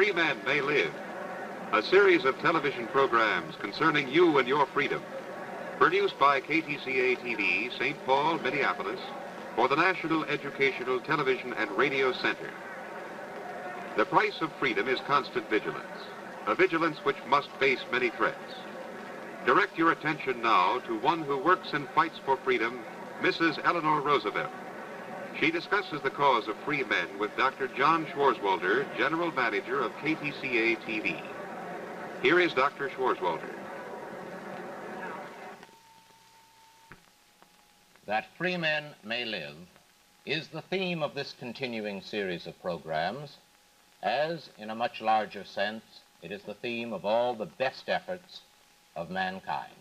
free men may live. A series of television programs concerning you and your freedom. Produced by KTCA TV, St. Paul, Minneapolis, for the National Educational Television and Radio Center. The price of freedom is constant vigilance, a vigilance which must face many threats. Direct your attention now to one who works and fights for freedom, Mrs. Eleanor Roosevelt. She discusses the cause of free men with Dr. John Schwarzwalder, General Manager of KTCA TV. Here is Dr. Schwarzwalder. That free men may live is the theme of this continuing series of programs, as, in a much larger sense, it is the theme of all the best efforts of mankind.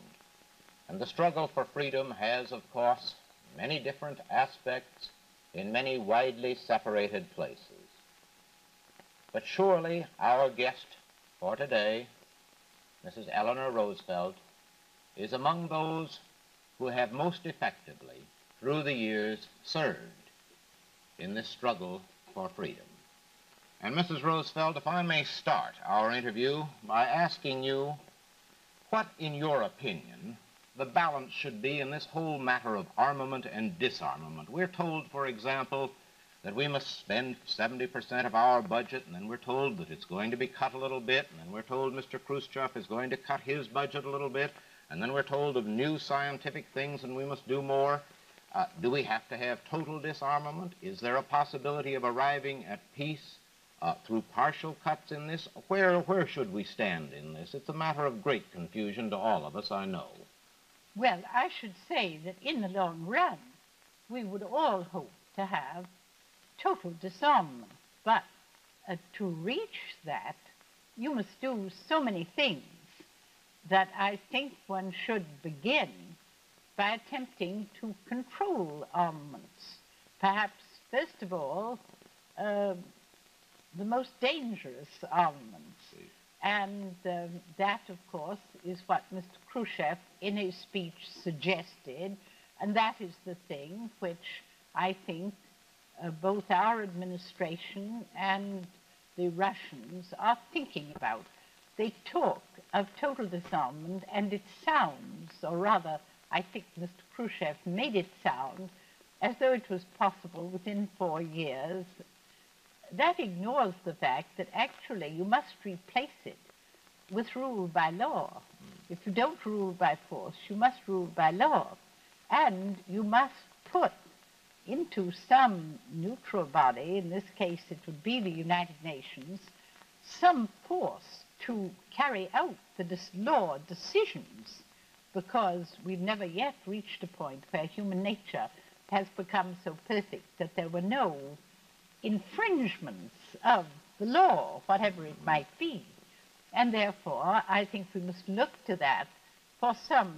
And the struggle for freedom has, of course, many different aspects in many widely separated places. But surely our guest for today, Mrs. Eleanor Roosevelt, is among those who have most effectively, through the years, served in this struggle for freedom. And Mrs. Roosevelt, if I may start our interview by asking you what, in your opinion, the balance should be in this whole matter of armament and disarmament. We're told, for example, that we must spend 70% of our budget, and then we're told that it's going to be cut a little bit, and then we're told Mr. Khrushchev is going to cut his budget a little bit, and then we're told of new scientific things and we must do more. Uh, do we have to have total disarmament? Is there a possibility of arriving at peace uh, through partial cuts in this? Where, where should we stand in this? It's a matter of great confusion to all of us, I know. Well, I should say that in the long run, we would all hope to have total disarmament. But uh, to reach that, you must do so many things that I think one should begin by attempting to control armaments. Perhaps, first of all, uh, the most dangerous armaments. And um, that, of course, is what Mr. Khrushchev in his speech suggested, and that is the thing which I think uh, both our administration and the Russians are thinking about. They talk of total disarmament, and it sounds, or rather, I think Mr. Khrushchev made it sound as though it was possible within four years that ignores the fact that actually you must replace it with rule by law. If you don't rule by force, you must rule by law. And you must put into some neutral body, in this case it would be the United Nations, some force to carry out the law decisions because we've never yet reached a point where human nature has become so perfect that there were no infringements of the law, whatever it might be. And therefore, I think we must look to that for some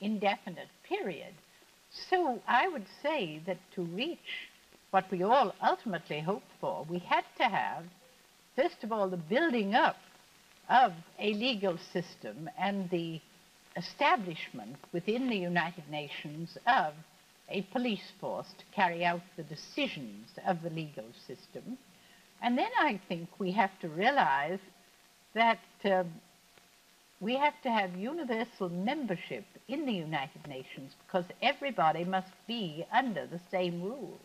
indefinite period. So I would say that to reach what we all ultimately hoped for, we had to have, first of all, the building up of a legal system and the establishment within the United Nations of a police force to carry out the decisions of the legal system. And then I think we have to realize that uh, we have to have universal membership in the United Nations because everybody must be under the same rules.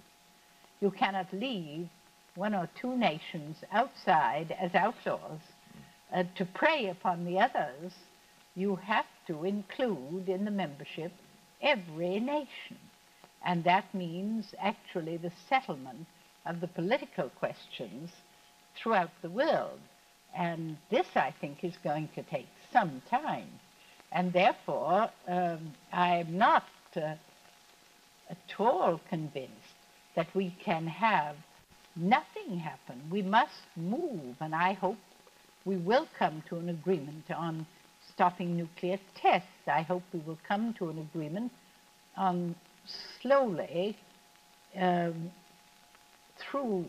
You cannot leave one or two nations outside as outlaws uh, to prey upon the others. You have to include in the membership every nation. And that means actually the settlement of the political questions throughout the world. And this, I think, is going to take some time. And therefore, um, I'm not uh, at all convinced that we can have nothing happen. We must move, and I hope we will come to an agreement on stopping nuclear tests. I hope we will come to an agreement on slowly um, through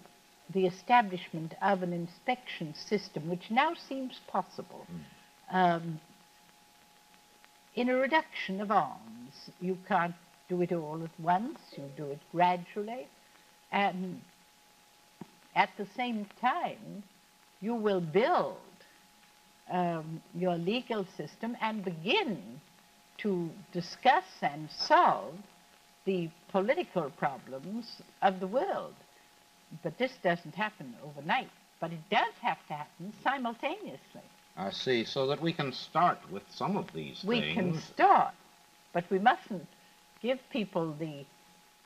the establishment of an inspection system, which now seems possible, mm. um, in a reduction of arms. You can't do it all at once, you do it gradually, and at the same time, you will build um, your legal system and begin to discuss and solve the political problems of the world. But this doesn't happen overnight, but it does have to happen simultaneously. I see. So that we can start with some of these We things. We can start, but we mustn't give people the,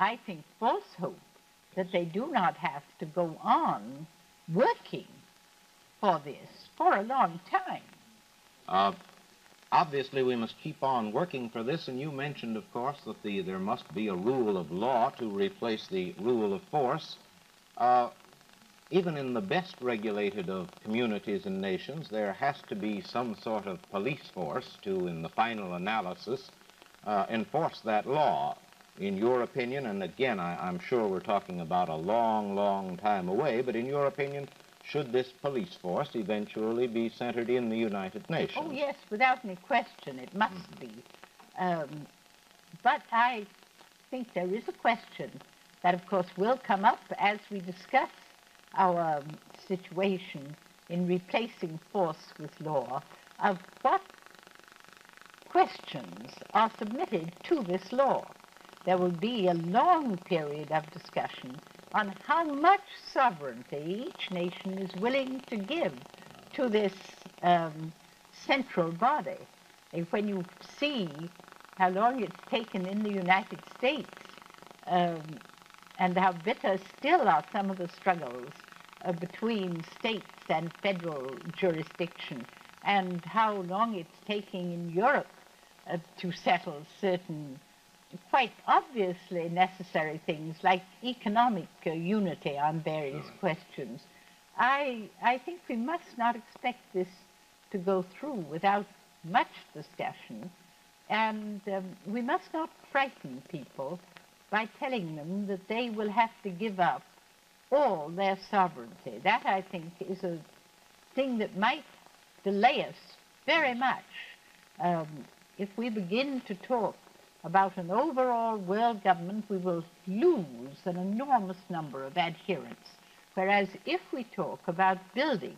I think, false hope that they do not have to go on working for this for a long time. Uh, obviously, we must keep on working for this, and you mentioned, of course, that the, there must be a rule of law to replace the rule of force. Uh, even in the best regulated of communities and nations, there has to be some sort of police force to, in the final analysis, uh, enforce that law. In your opinion, and again, I, I'm sure we're talking about a long, long time away, but in your opinion, should this police force eventually be centered in the United Nations? Oh, yes, without any question, it must be. Um, but I think there is a question that, of course, will come up as we discuss our um, situation in replacing force with law of what questions are submitted to this law. There will be a long period of discussion on how much sovereignty each nation is willing to give to this um, central body. And when you see how long it's taken in the United States um, and how bitter still are some of the struggles uh, between states and federal jurisdiction, and how long it's taking in Europe uh, to settle certain quite obviously necessary things like economic uh, unity on various questions. I, I think we must not expect this to go through without much discussion, and um, we must not frighten people by telling them that they will have to give up all their sovereignty. That, I think, is a thing that might delay us very much. Um, if we begin to talk about an overall world government, we will lose an enormous number of adherents. Whereas if we talk about building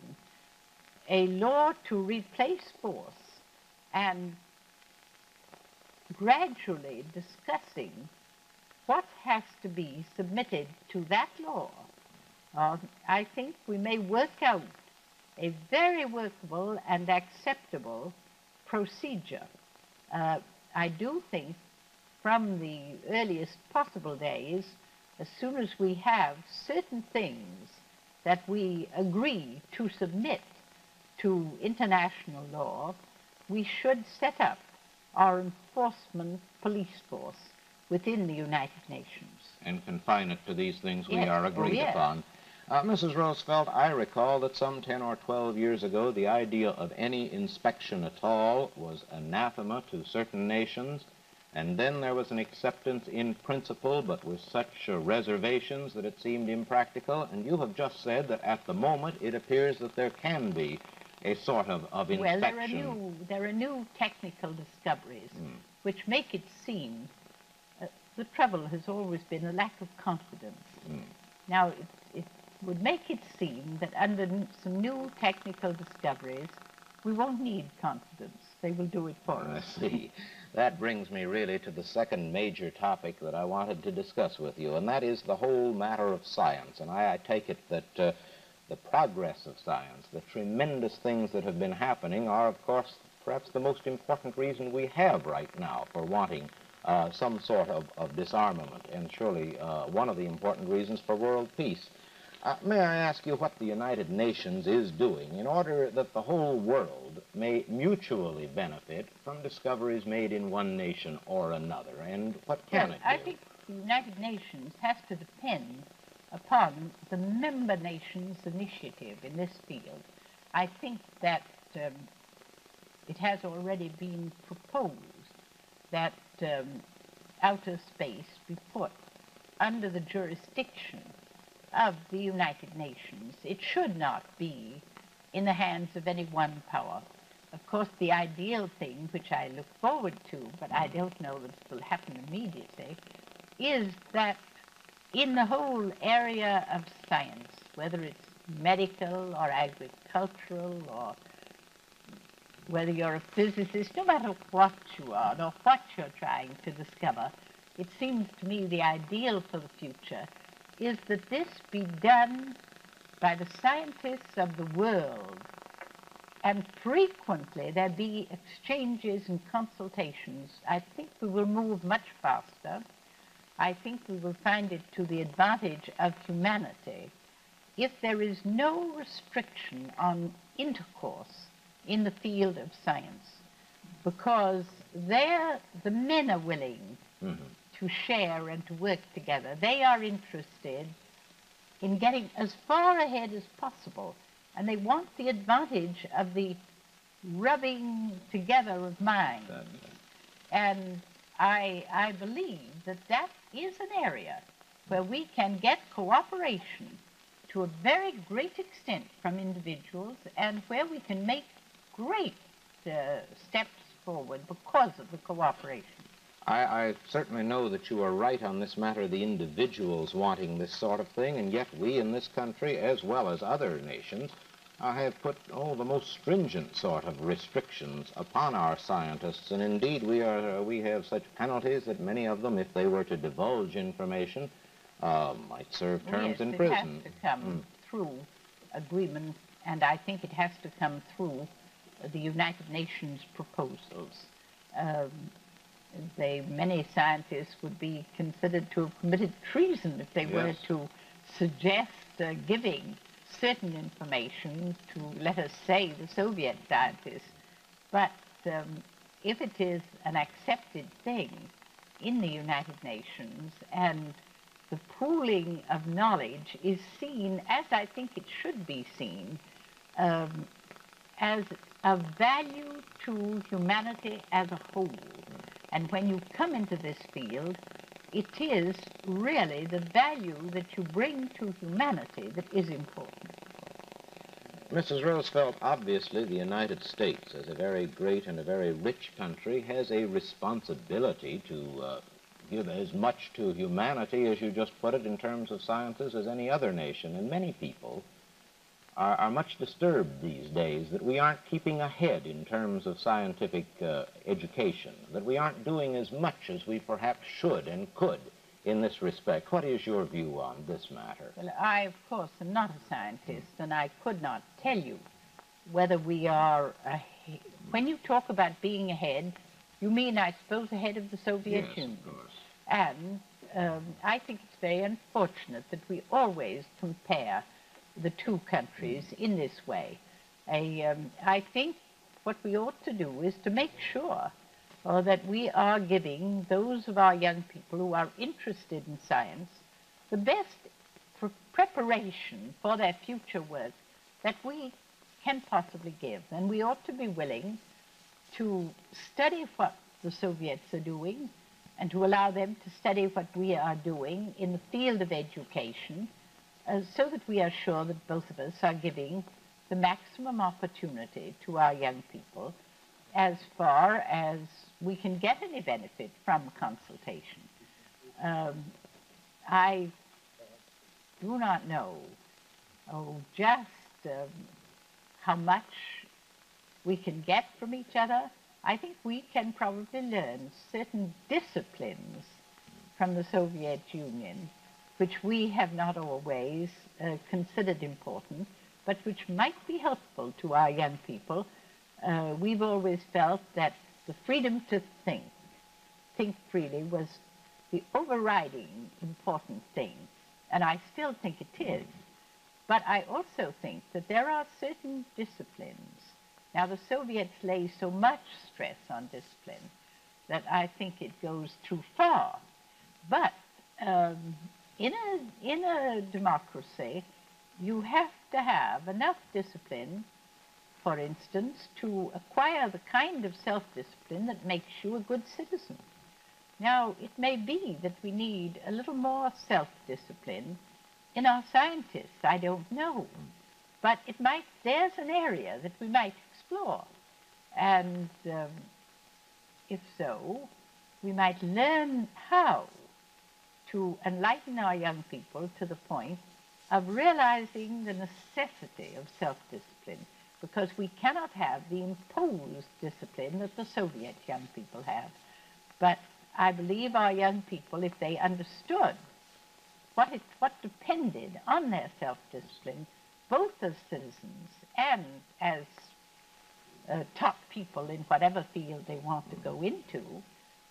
a law to replace force and gradually discussing what has to be submitted to that law, uh, I think we may work out a very workable and acceptable procedure. Uh, I do think from the earliest possible days, as soon as we have certain things that we agree to submit to international law, we should set up our enforcement police force within the United Nations. and confine it to these things we Yes. are Oh, agreed yes. upon. Uh, Mrs. Roosevelt, I recall that some 10 or 12 years ago, the idea of any inspection at all was anathema to certain nations, and then there was an acceptance in principle, but with such uh, reservations that it seemed impractical, and you have just said that at the moment it appears that there can be a sort of, of Well, there are new, there are new technical discoveries which make it seem the trouble has always been a lack of confidence. Now, it, it would make it seem that under some new technical discoveries, we won't need confidence. They will do it for us. I see. That brings me really to the second major topic that I wanted to discuss with you, and that is the whole matter of science. And I, I take it that uh, the progress of science, the tremendous things that have been happening, are, of course, perhaps the most important reason we have right now for wanting uh, some sort of, of disarmament, and surely uh, one of the important reasons for world peace. Uh, may I ask you what the United Nations is doing in order that the whole world may mutually benefit from discoveries made in one nation or another, and what can Well, it do? I think the United Nations has to depend upon the member nations' initiative in this field. I think that um, it has already been proposed that um, outer space be put under the jurisdiction of the United Nations. It should not be in the hands of any one power. Of course, the ideal thing, which I look forward to, but I don't know that it will happen immediately, is that in the whole area of science, whether it's medical or agricultural or whether you're a physicist, no matter what you are or what you're trying to discover, it seems to me the ideal for the future is that this be done by the scientists of the world and frequently there be exchanges and consultations. I think we will move much faster. I think we will find it to the advantage of humanity if there is no restriction on intercourse in the field of science, because there the men are willing mm-hmm. to share and to work together. They are interested in getting as far ahead as possible, and they want the advantage of the rubbing together of minds. And I, I believe that that is an area where we can get cooperation to a very great extent from individuals and where we can make great uh, steps forward because of the cooperation. I, I, certainly know that you are right on this matter, the individuals wanting this sort of thing, and yet we in this country, as well as other nations, uh, have put all oh, the most stringent sort of restrictions upon our scientists, and indeed we are uh, we have such penalties that many of them, if they were to divulge information, uh, might serve terms yes, in prison. It has to come mm. through agreement, and I think it has to come through the United Nations proposals. Um, they, many scientists would be considered to have committed treason if they yes. were to suggest uh, giving certain information to, let us say, the Soviet scientists. But um, if it is an accepted thing in the United Nations and the pooling of knowledge is seen, as I think it should be seen, um, as of value to humanity as a whole. And when you come into this field, it is really the value that you bring to humanity that is important. Mrs. Roosevelt, obviously the United States, as a very great and a very rich country, has a responsibility to uh, give as much to humanity, as you just put it, in terms of sciences as any other nation. And many people are, are much disturbed these days that we aren't keeping ahead in terms of scientific uh, education, that we aren't doing as much as we perhaps should and could in this respect. What is your view on this matter? Well, I, of course, am not a scientist, and I could not tell you whether we are, ahead. when you talk about being ahead, you mean, I suppose, ahead of the Soviet yes, Union. Of course. And um, I think it's very unfortunate that we always compare the two countries in this way. I, um, I think what we ought to do is to make sure uh, that we are giving those of our young people who are interested in science the best preparation for their future work that we can possibly give. And we ought to be willing to study what the Soviets are doing and to allow them to study what we are doing in the field of education uh, so that we are sure that both of us are giving the maximum opportunity to our young people as far as we can get any benefit from consultation. Um, I do not know oh, just um, how much we can get from each other. I think we can probably learn certain disciplines from the Soviet Union which we have not always uh, considered important, but which might be helpful to our young people. Uh, we've always felt that the freedom to think, think freely, was the overriding important thing, and I still think it is. But I also think that there are certain disciplines. Now, the Soviets lay so much stress on discipline that I think it goes too far. But um, in a, in a democracy, you have to have enough discipline, for instance, to acquire the kind of self-discipline that makes you a good citizen. Now, it may be that we need a little more self-discipline in our scientists. I don't know. But it might, there's an area that we might explore. And um, if so, we might learn how to enlighten our young people to the point of realizing the necessity of self-discipline because we cannot have the imposed discipline that the Soviet young people have. But I believe our young people, if they understood what, it, what depended on their self-discipline, both as citizens and as uh, top people in whatever field they want to go into,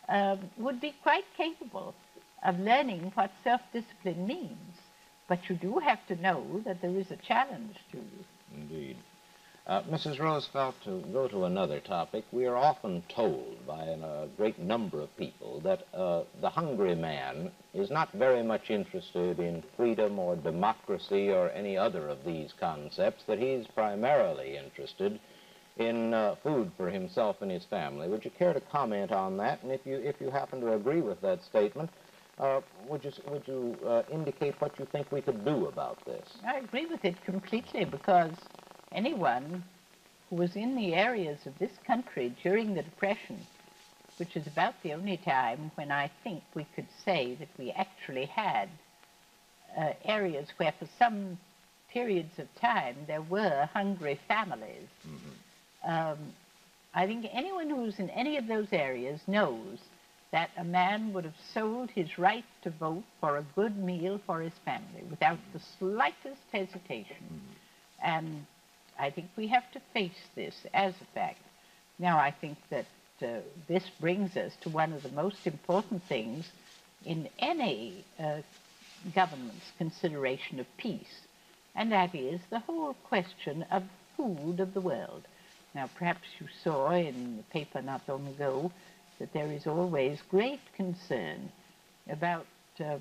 um, would be quite capable of learning what self-discipline means. But you do have to know that there is a challenge to you. Indeed. Uh, Mrs. Roosevelt, to go to another topic, we are often told by a great number of people that uh, the hungry man is not very much interested in freedom or democracy or any other of these concepts, that he's primarily interested in uh, food for himself and his family. Would you care to comment on that? And if you, if you happen to agree with that statement, uh, would you, would you uh, indicate what you think we could do about this? I agree with it completely because anyone who was in the areas of this country during the Depression, which is about the only time when I think we could say that we actually had uh, areas where for some periods of time there were hungry families. Mm-hmm. Um, I think anyone who's in any of those areas knows that a man would have sold his right to vote for a good meal for his family without the slightest hesitation. And I think we have to face this as a fact. Now, I think that uh, this brings us to one of the most important things in any uh, government's consideration of peace, and that is the whole question of food of the world. Now, perhaps you saw in the paper not long ago that there is always great concern about um,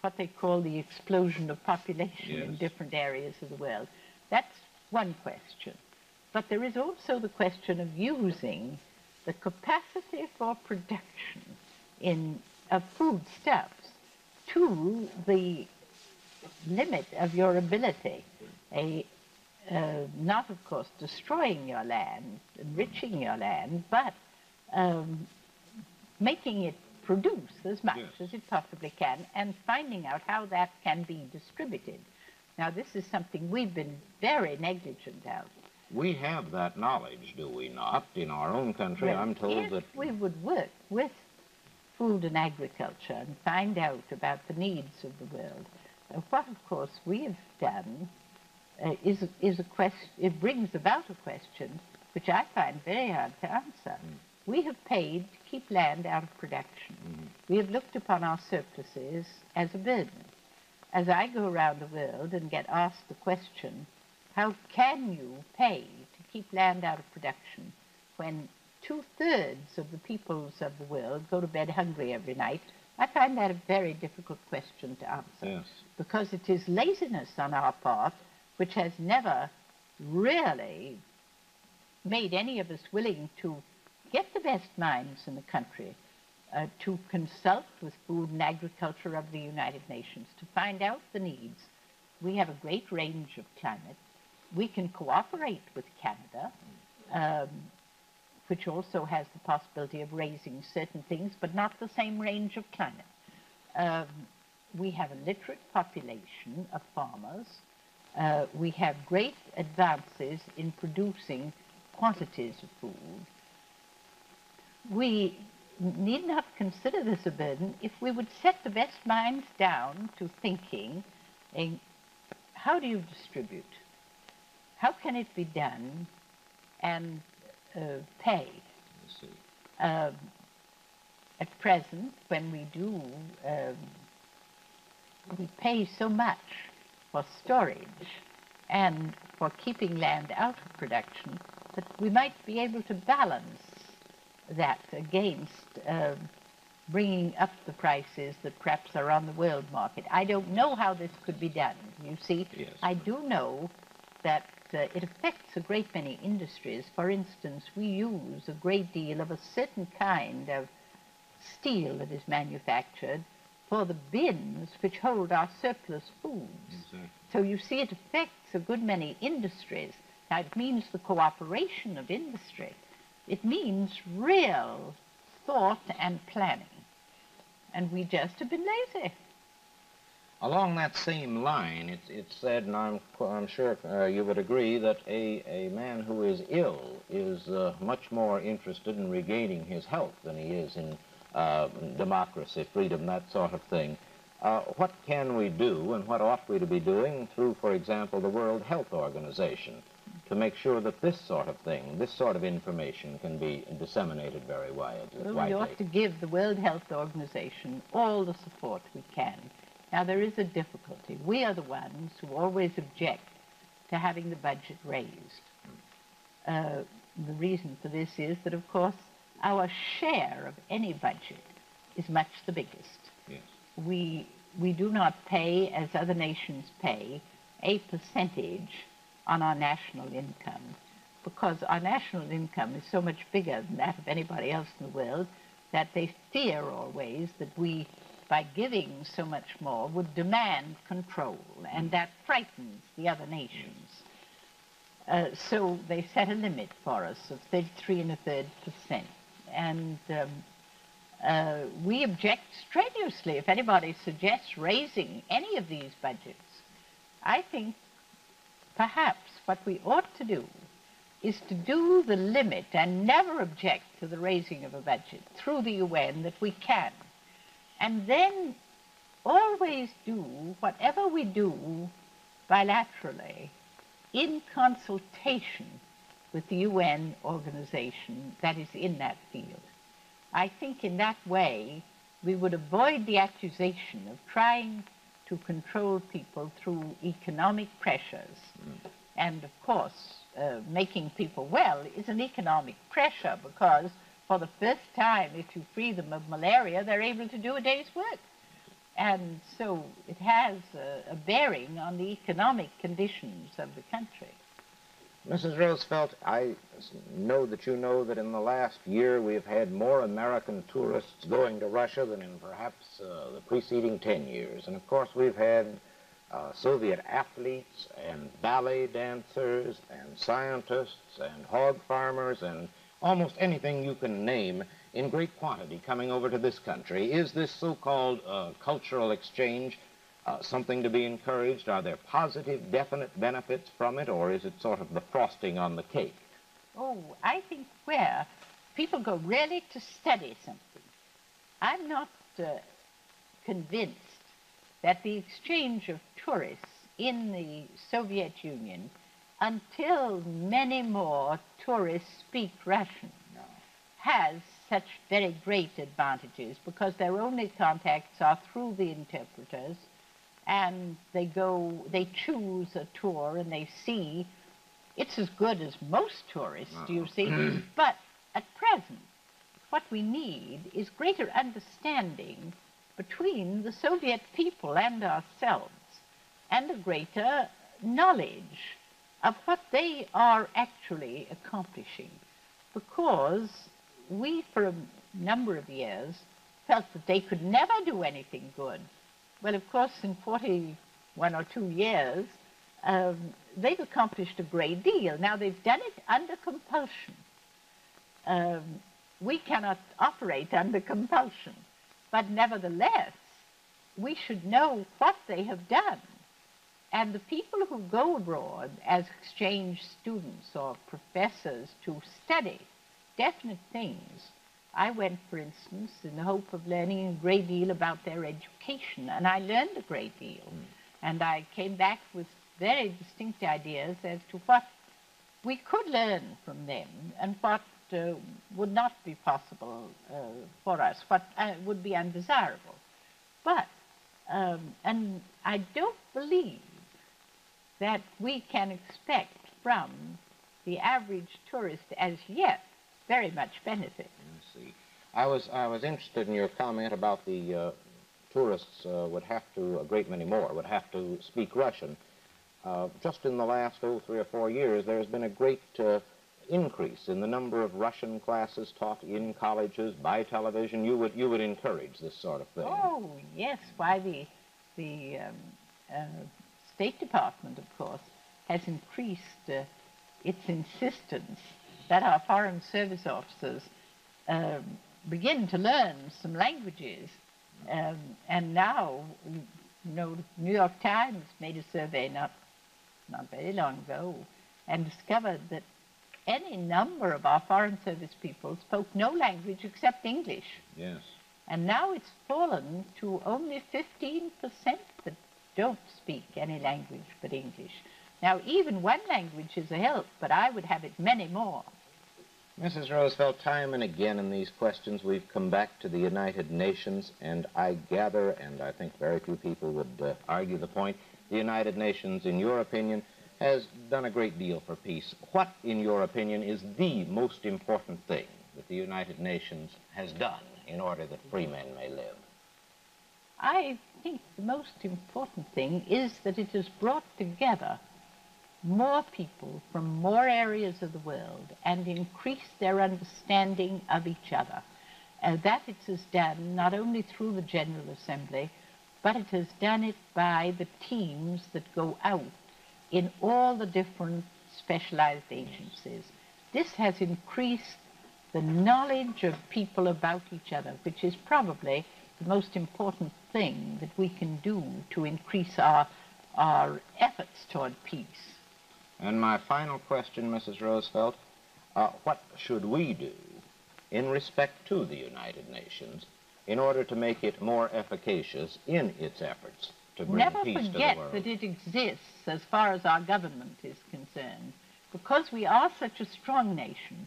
what they call the explosion of population yes. in different areas of the world. That's one question. But there is also the question of using the capacity for production in, of foodstuffs to the limit of your ability. A, uh, not, of course, destroying your land, enriching your land, but um, making it produce as much yes. as it possibly can and finding out how that can be distributed. Now, this is something we've been very negligent of. We have that knowledge, do we not, in our own country? Well, I'm told if that... we would work with food and agriculture and find out about the needs of the world, uh, what, of course, we have done uh, is, is a question, it brings about a question which I find very hard to answer. Mm. We have paid to keep land out of production. Mm. We have looked upon our surpluses as a burden as I go around the world and get asked the question, how can you pay to keep land out of production when two-thirds of the peoples of the world go to bed hungry every night, I find that a very difficult question to answer. Yes. Because it is laziness on our part which has never really made any of us willing to get the best minds in the country uh, to consult with Food and Agriculture of the United Nations to find out the needs. We have a great range of climate. We can cooperate with Canada, um, which also has the possibility of raising certain things, but not the same range of climate. Um, we have a literate population of farmers. Uh, we have great advances in producing quantities of food. We need not consider this a burden if we would set the best minds down to thinking how do you distribute? How can it be done and uh, pay? Um, at present, when we do, um, we pay so much for storage and for keeping land out of production that we might be able to balance that against uh, bringing up the prices that perhaps are on the world market. I don't know how this could be done, you see. Yes. I do know that uh, it affects a great many industries. For instance, we use a great deal of a certain kind of steel that is manufactured for the bins which hold our surplus foods. Exactly. So you see it affects a good many industries. Now it means the cooperation of industry. It means real thought and planning. And we just have been lazy. Along that same line, it's, said, and I'm, I'm sure uh, you would agree, that a, a man who is ill is uh, much more interested in regaining his health than he is in uh, democracy, freedom, that sort of thing. Uh, what can we do and what ought we to be doing through, for example, the World Health Organization to make sure that this sort of thing, this sort of information can be disseminated very widely? Well, we ought to give the World Health Organization all the support we can now, there is a difficulty. We are the ones who always object to having the budget raised. Uh, the reason for this is that, of course, our share of any budget is much the biggest. Yes. We, we do not pay, as other nations pay, a percentage on our national income because our national income is so much bigger than that of anybody else in the world that they fear always that we by giving so much more, would demand control, and that frightens the other nations. Uh, so they set a limit for us of 33 and a third percent. And um, uh, we object strenuously if anybody suggests raising any of these budgets. I think perhaps what we ought to do is to do the limit and never object to the raising of a budget through the UN that we can and then always do whatever we do bilaterally in consultation with the UN organization that is in that field. I think in that way we would avoid the accusation of trying to control people through economic pressures. Mm. And of course, uh, making people well is an economic pressure because for the first time, if you free them of malaria, they're able to do a day's work. And so it has a, a bearing on the economic conditions of the country. Mrs. Roosevelt, I know that you know that in the last year we've had more American tourists going to Russia than in perhaps uh, the preceding 10 years. And of course we've had uh, Soviet athletes and ballet dancers and scientists and hog farmers and almost anything you can name in great quantity coming over to this country. Is this so-called uh, cultural exchange uh, something to be encouraged? Are there positive, definite benefits from it, or is it sort of the frosting on the cake? Oh, I think where people go really to study something. I'm not uh, convinced that the exchange of tourists in the Soviet Union until many more tourists speak Russian, has such very great advantages because their only contacts are through the interpreters and they go, they choose a tour and they see. It's as good as most tourists, do you see? but at present, what we need is greater understanding between the Soviet people and ourselves and a greater knowledge of what they are actually accomplishing. Because we, for a number of years, felt that they could never do anything good. Well, of course, in 41 or 2 years, um, they've accomplished a great deal. Now, they've done it under compulsion. Um, we cannot operate under compulsion. But nevertheless, we should know what they have done and the people who go abroad as exchange students or professors to study definite things. I went, for instance, in the hope of learning a great deal about their education, and I learned a great deal. Mm. And I came back with very distinct ideas as to what we could learn from them and what uh, would not be possible uh, for us, what uh, would be undesirable. But, um, and I don't believe that we can expect from the average tourist as yet very much benefit. I see. I was, I was interested in your comment about the uh, tourists uh, would have to, a great many more, would have to speak Russian. Uh, just in the last, oh, three or four years, there's been a great uh, increase in the number of Russian classes taught in colleges, by television. You would, you would encourage this sort of thing. Oh, yes. Why, the, the um, uh, State Department, of course, has increased uh, its insistence that our foreign service officers uh, begin to learn some languages. Um, and now You know, New York Times made a survey not, not very long ago and discovered that any number of our Foreign Service people spoke no language except English. Yes. And now it's fallen to only 15% that don't speak any language but English. Now, even one language is a help, but I would have it many more. Mrs. Roosevelt, time and again in these questions we've come back to the United Nations, and I gather, and I think very few people would uh, argue the point, the United Nations, in your opinion, has done a great deal for peace. What, in your opinion, is the most important thing that the United Nations has done in order that free men may live? I think the most important thing is that it has brought together more people from more areas of the world and increase their understanding of each other. Uh, that it has done not only through the General Assembly, but it has done it by the teams that go out in all the different specialized agencies. This has increased the knowledge of people about each other, which is probably the most important thing that we can do to increase our, our efforts toward peace. And my final question, Mrs. Roosevelt, uh, what should we do in respect to the United Nations in order to make it more efficacious in its efforts to bring Never peace to the world? Never forget world? that it exists as far as our government is concerned. Because we are such a strong nation,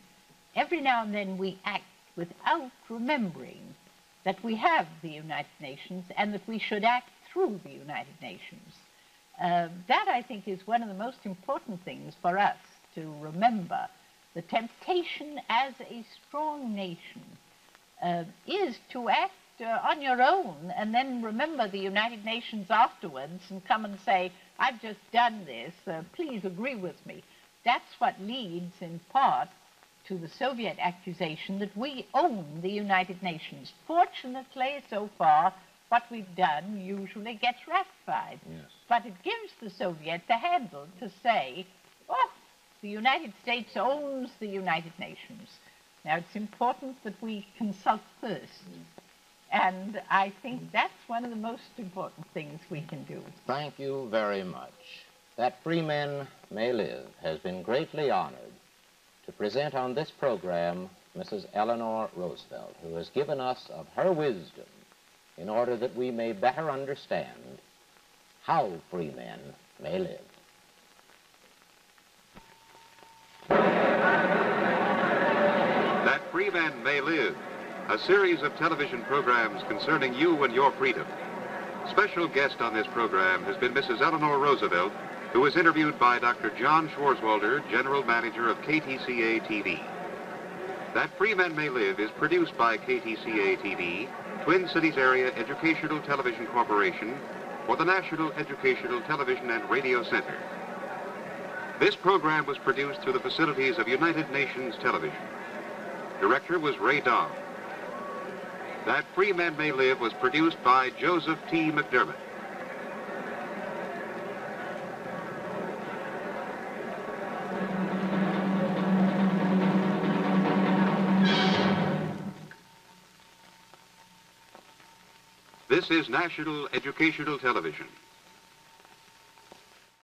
every now and then we act without remembering that we have the United Nations and that we should act through the United Nations. Uh, that, I think, is one of the most important things for us to remember. The temptation as a strong nation uh, is to act uh, on your own and then remember the United Nations afterwards and come and say, I've just done this, uh, please agree with me. That's what leads, in part, to the Soviet accusation that we own the United Nations. Fortunately, so far, what we've done usually gets ratified. Yes. But it gives the Soviet the handle to say, oh, the United States owns the United Nations. Now, it's important that we consult first. Mm. And I think that's one of the most important things we can do. Thank you very much. That Free Men May Live has been greatly honored to present on this program Mrs. Eleanor Roosevelt, who has given us of her wisdom in order that we may better understand how free men may live. That Free Men May Live, a series of television programs concerning you and your freedom. Special guest on this program has been Mrs. Eleanor Roosevelt, who was interviewed by Dr. John Schwarzwalder, General Manager of KTCA TV. That Free Men May Live is produced by KTCA TV, Twin Cities Area Educational Television Corporation, for the National Educational Television and Radio Center. This program was produced through the facilities of United Nations Television. Director was Ray Dahl. That Free Men May Live was produced by Joseph T. McDermott. This is National Educational Television.